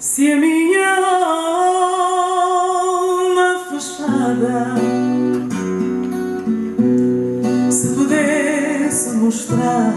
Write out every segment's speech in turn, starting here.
Se a minha alma fechada se pudesse mostrar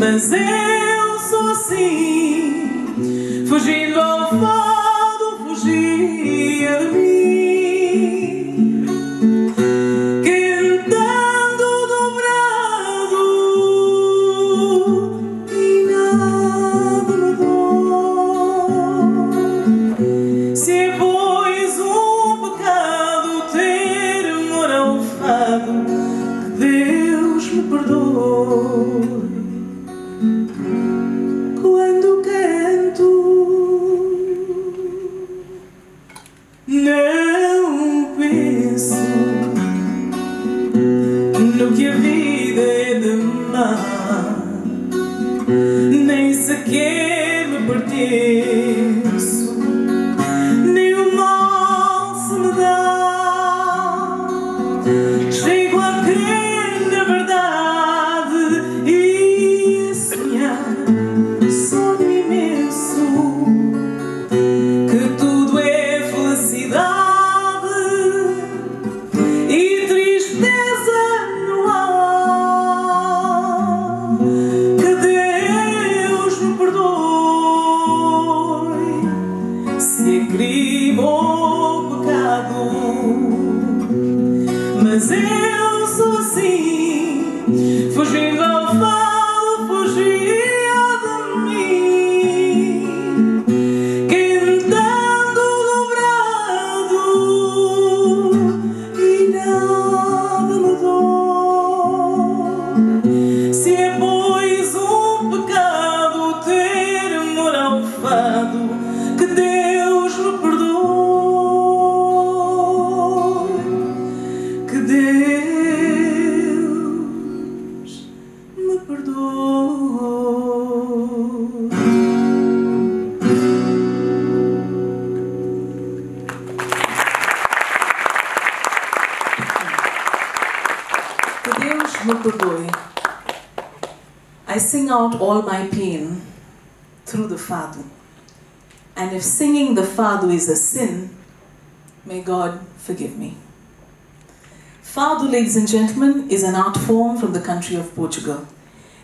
Mas eu sou assim, fugindo ao fado, fugia de mim, cantando dobrado e nada dói. Se é pois um pecado ter amor ao fado, perdoe quando canto. Não penso no que a vida é de má, nem sequer me pertenço, nem o mal se me dá. Mas eu sou assim, fugindo ao falo, out all my pain through the fado. And if singing the fado is a sin, may God forgive me. Fado, ladies and gentlemen, is an art form from the country of Portugal.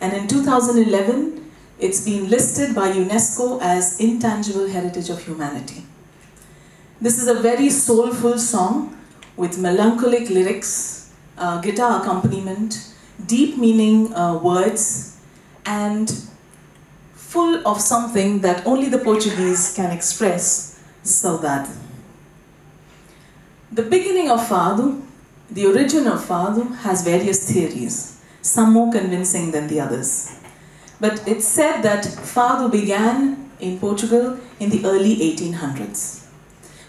And in 2011, it's been listed by UNESCO as Intangible Heritage of Humanity. This is a very soulful song with melancholic lyrics, uh, guitar accompaniment, deep meaning uh, words, and full of something that only the Portuguese can express saudade. The beginning of Fado, the origin of Fado, has various theories, some more convincing than the others. But it's said that Fado began in Portugal in the early 1800s.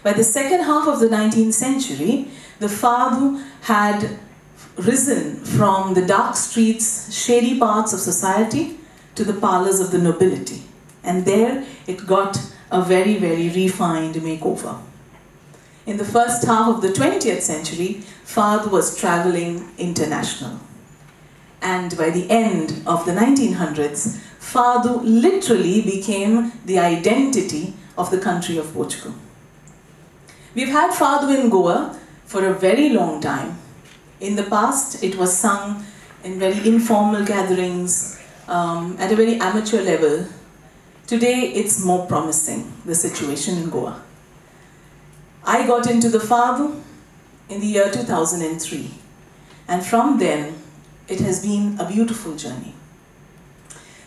By the second half of the 19th century, the Fado had risen from the dark streets, shady parts of society to the parlors of the nobility. And there it got a very, very refined makeover. In the first half of the 20th century, Fado was traveling international. And by the end of the 1900s, Fado literally became the identity of the country of Portugal. We've had Fado in Goa for a very long time. In the past, it was sung in very informal gatherings, um, at a very amateur level. Today, it's more promising, the situation in Goa. I got into the Fado in the year 2003, and from then, it has been a beautiful journey.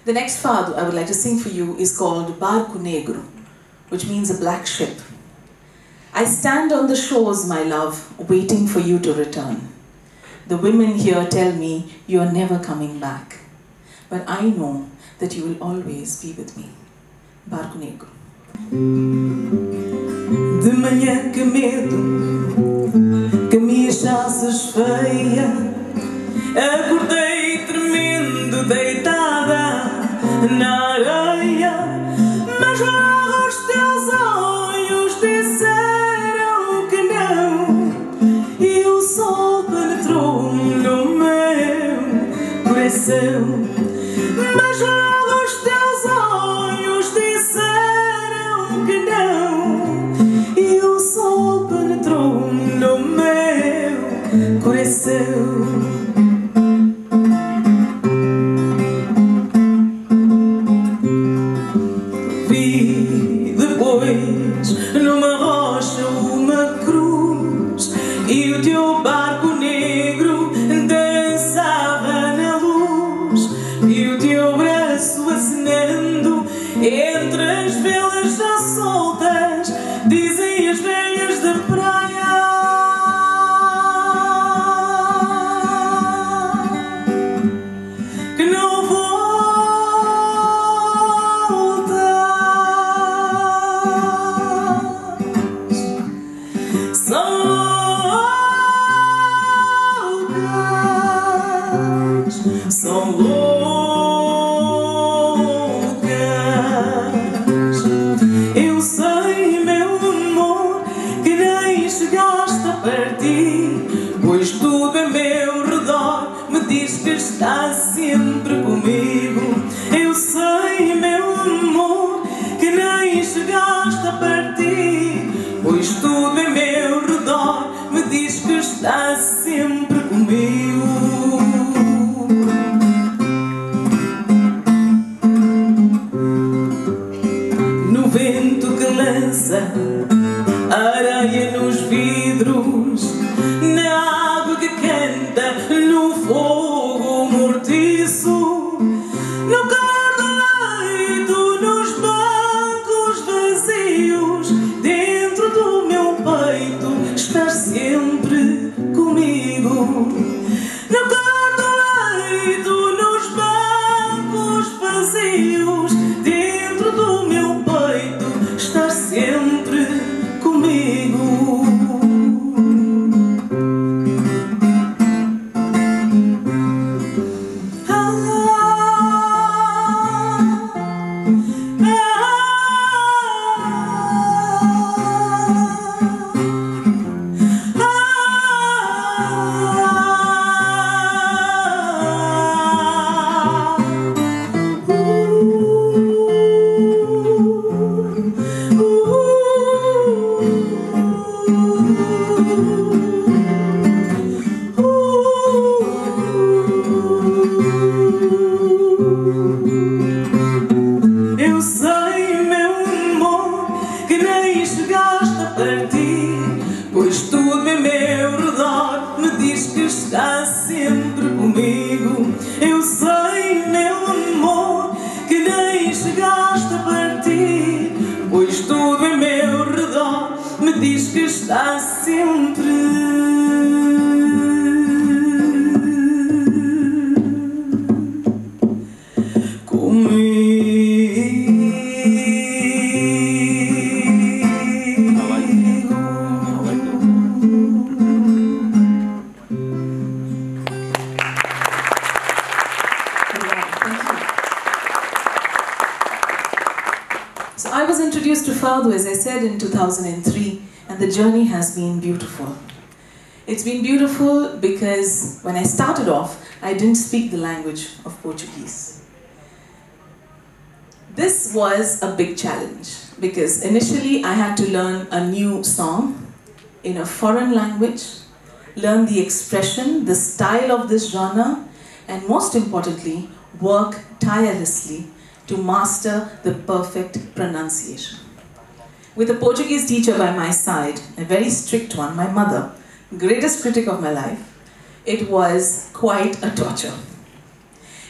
The next fado I would like to sing for you is called Barco Negro, which means a black ship. I stand on the shores, my love, waiting for you to return. The women here tell me, you're never coming back. But I know that you will always be with me. Barco Negro. De manhã que medo, acordei tremendo, deitada na areia. Mas cima. to Fado, as I said, in 2003, and the journey has been beautiful. It's been beautiful because when I started off, I didn't speak the language of Portuguese. This was a big challenge because initially I had to learn a new song in a foreign language, learn the expression, the style of this genre, and most importantly, work tirelessly to master the perfect pronunciation with a Portuguese teacher by my side, a very strict one, my mother, greatest critic of my life, it was quite a torture.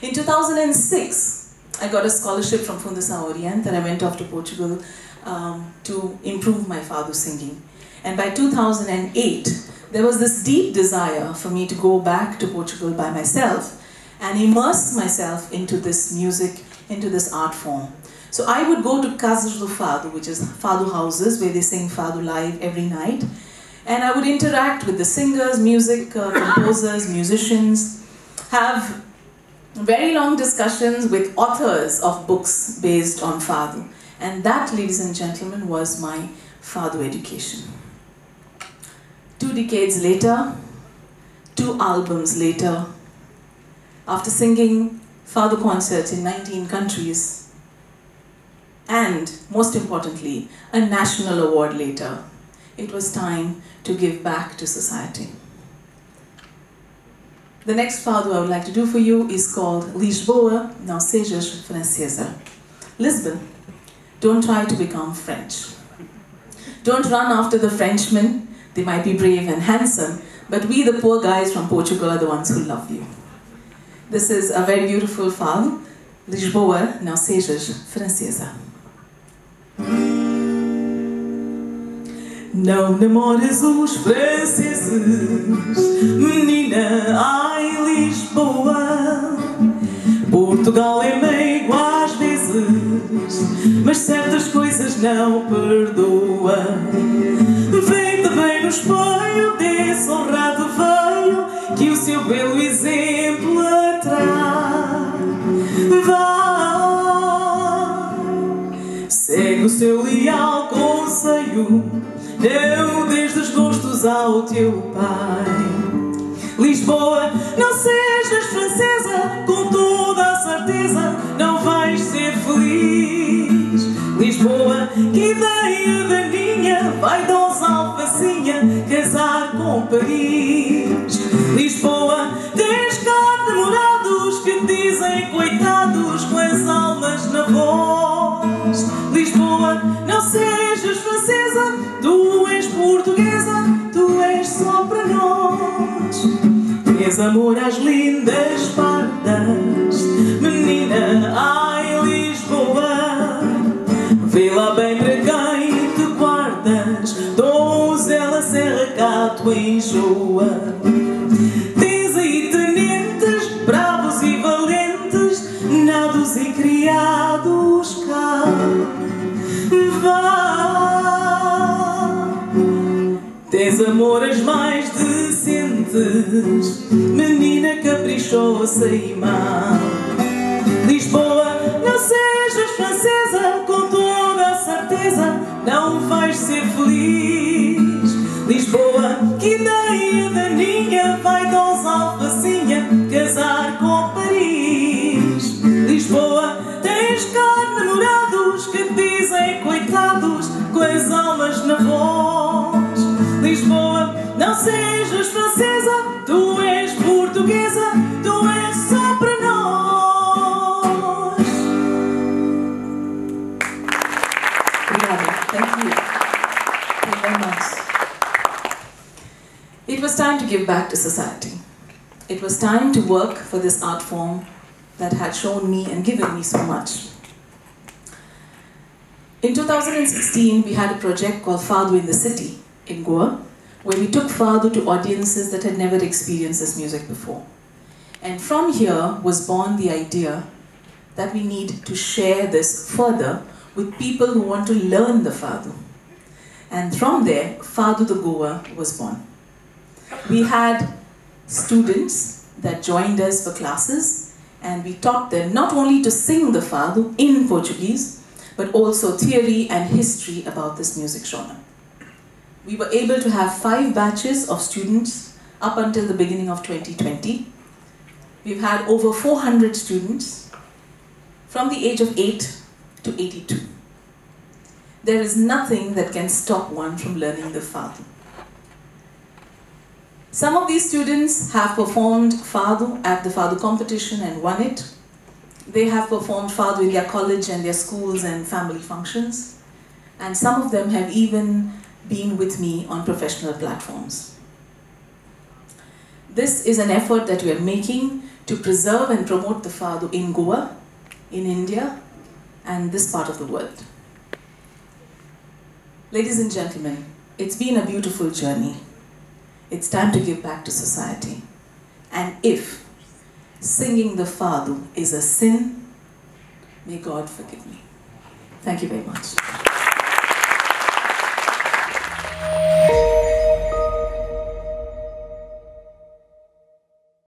In 2006, I got a scholarship from Fundação Oriente and I went off to Portugal um, to improve my father's singing. And by 2008, there was this deep desire for me to go back to Portugal by myself and immerse myself into this music, into this art form. So I would go to Casas do Fado, which is fado houses where they sing fado live every night. And I would interact with the singers, music uh, composers, musicians, have very long discussions with authors of books based on fado. And that, ladies and gentlemen, was my fado education. Two decades later, two albums later, after singing fado concerts in 19 countries, and most importantly, a national award later, it was time to give back to society. The next fado I would like to do for you is called Lisboa, não sejas francesa. Lisbon, don't try to become French. Don't run after the Frenchmen, they might be brave and handsome, but we the poor guys from Portugal are the ones who love you. This is a very beautiful fado, Lisboa, não sejas francesa. Não namores os franceses, menina, ai Lisboa. Portugal é meio às vezes, mas certas coisas não perdoa. Não des desgostos ao teu pai. Lisboa, não sejas francesa, com toda a certeza não vais ser feliz. Lisboa, que ideia daninha, vaidosa alfacinha, casar com Paris. Tens amor às lindas pardas, menina, ai Lisboa. Vê lá bem para quem te guardas, donzela serra cato enjoa. Tens aí tenentes, bravos e valentes, nados e criados cá. Vá. Tens amor as mais decentes, caprichosa e má. Lisboa, não sejas francesa, com toda a certeza não vais ser feliz. Lisboa, que ideia Thank you. Thank you very much. It was time to give back to society. It was time to work for this art form that had shown me and given me so much. In 2016, we had a project called Fado in the City in Goa, where we took Fado to audiences that had never experienced this music before. And from here was born the idea that we need to share this further with people who want to learn the Fado. And from there, Fado de Goa was born. We had students that joined us for classes, and we taught them not only to sing the Fado in Portuguese, but also theory and history about this music genre. We were able to have five batches of students up until the beginning of 2020. We've had over 400 students from the age of 8 to 82. There is nothing that can stop one from learning the Fado. Some of these students have performed Fado at the Fado competition and won it. They have performed Fado in their college and their schools and family functions. And some of them have even been with me on professional platforms. This is an effort that we are making to preserve and promote the Fado in Goa in India and this part of the world. Ladies and gentlemen, it's been a beautiful journey. It's time to give back to society. And if singing the Fado is a sin, may God forgive me. Thank you very much.